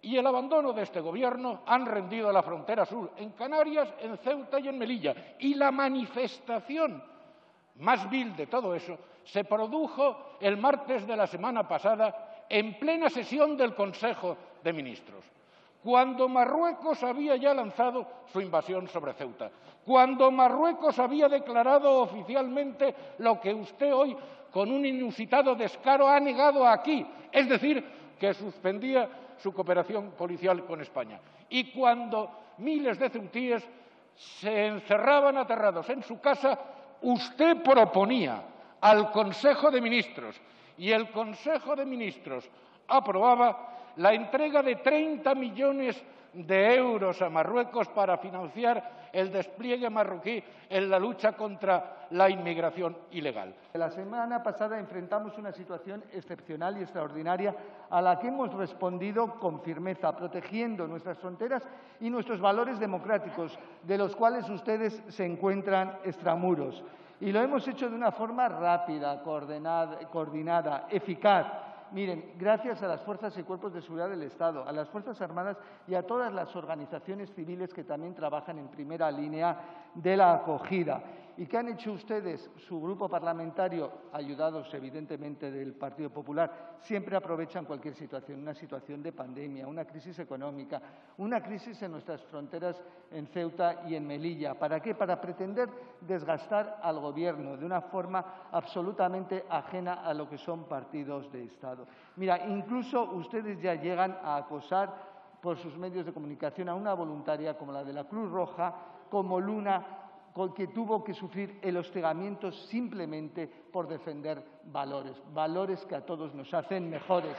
y el abandono de este Gobierno han rendido a la frontera sur, en Canarias, en Ceuta y en Melilla. Y la manifestación más vil de todo eso se produjo el martes de la semana pasada en plena sesión del Consejo de Ministros, cuando Marruecos había ya lanzado su invasión sobre Ceuta, cuando Marruecos había declarado oficialmente lo que usted hoy, con un inusitado descaro, ha negado aquí, es decir, que suspendía su cooperación policial con España. Y cuando miles de ceutíes se encerraban aterrados en su casa, usted proponía al Consejo de Ministros y el Consejo de Ministros aprobaba la entrega de 30 millones de euros a Marruecos para financiar el despliegue marroquí en la lucha contra la inmigración ilegal. La semana pasada enfrentamos una situación excepcional y extraordinaria a la que hemos respondido con firmeza, protegiendo nuestras fronteras y nuestros valores democráticos, de los cuales ustedes se encuentran extramuros. Y lo hemos hecho de una forma rápida, coordinada, eficaz miren, gracias a las fuerzas y cuerpos de seguridad del Estado, a las Fuerzas Armadas y a todas las organizaciones civiles que también trabajan en primera línea de la acogida. ¿Y qué han hecho ustedes? Su grupo parlamentario, ayudados evidentemente del Partido Popular, siempre aprovechan cualquier situación, una situación de pandemia, una crisis económica, una crisis en nuestras fronteras en Ceuta y en Melilla. ¿Para qué? Para pretender desgastar al Gobierno de una forma absolutamente ajena a lo que son partidos de Estado. Mira, incluso ustedes ya llegan a acosar por sus medios de comunicación a una voluntaria como la de la Cruz Roja, como Luna, que tuvo que sufrir el hostigamiento simplemente por defender valores, valores que a todos nos hacen mejores.